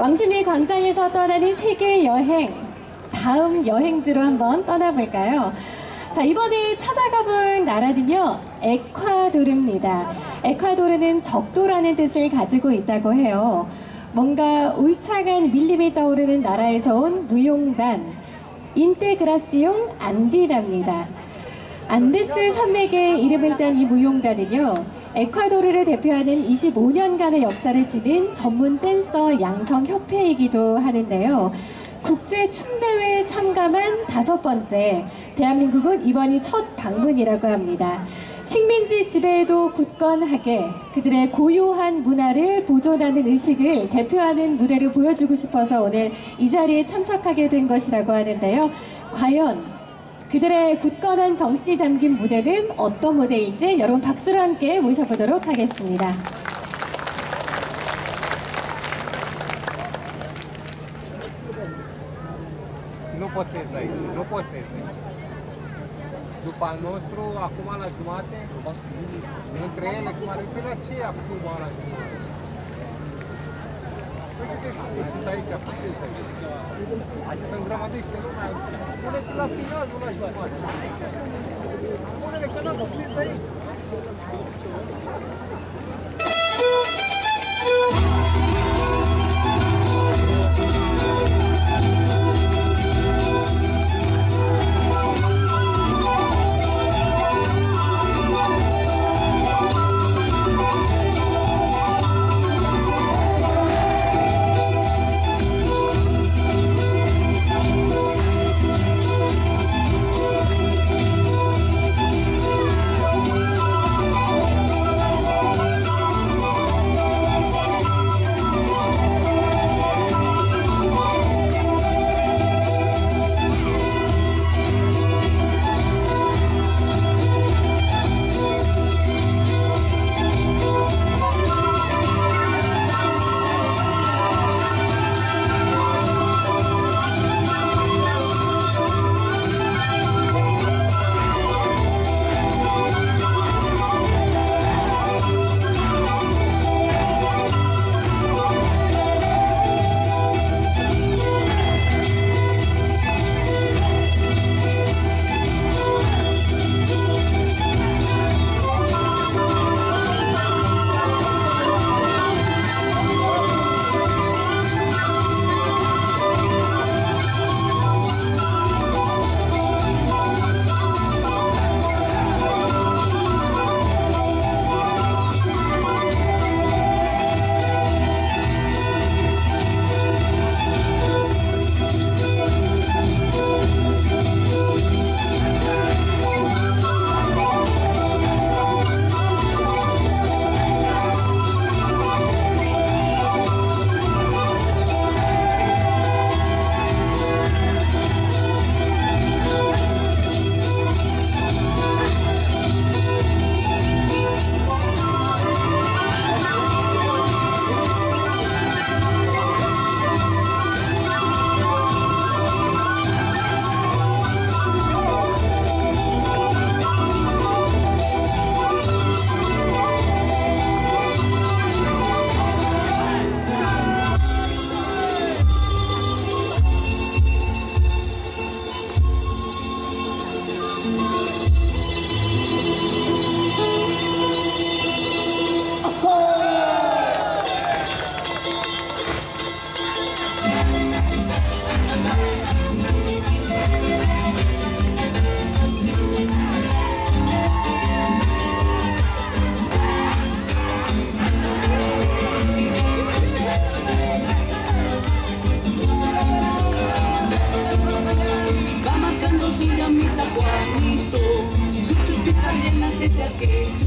왕십리 광장에서 떠나는 세계 여행 다음 여행지로 한번 떠나볼까요? 자 이번에 찾아가 볼 나라는요 에콰도르입니다. 에콰도르는 적도라는 뜻을 가지고 있다고 해요. 뭔가 울창한 밀림이 떠오르는 나라에서 온 무용단 인테그라시옹 안디나입니다. 안데스 산맥의 이름을 딴 이 무용단은요, 에콰도르를 대표하는 25년간의 역사를 지닌 전문 댄서 양성 협회이기도 하는데요. 국제 춤대회에 참가만 다섯 번째, 대한민국은 이번이 첫 방문이라고 합니다. 식민지 지배에도 굳건하게 그들의 고유한 문화를 보존하는 의식을 대표하는 무대를 보여주고 싶어서 오늘 이 자리에 참석하게 된 것이라고 하는데요. 과연 그들의 굳건한 정신이 담긴 무대는 어떤 무대일지 여러분 박수로 함께 모셔보도록 하겠습니다. pregătește-te, sunt aici, puteți aici. Sunt îngrămădește lumea, puneți la final, nu lași la față. Spune-le că n-am, puteți aici. te aqui.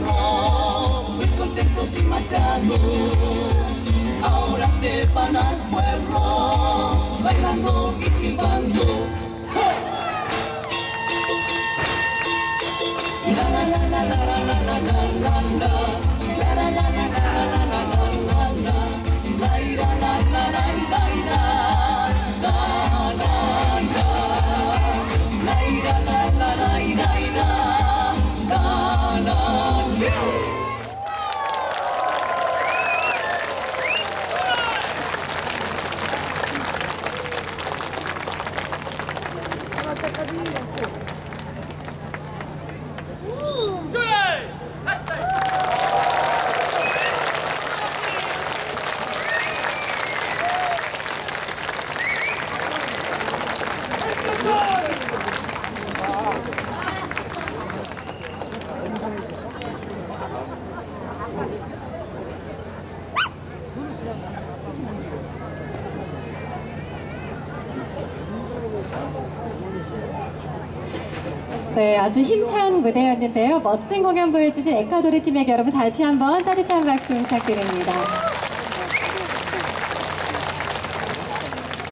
muy contentos y machados. Ahora se van al pueblo, bailando y silbando. ¡Hey! La la la la la la la la 네, 아주 힘찬 무대였는데요. 멋진 공연 보여주신 에콰도르 팀에게 여러분 다시 한번 따뜻한 박수 부탁드립니다.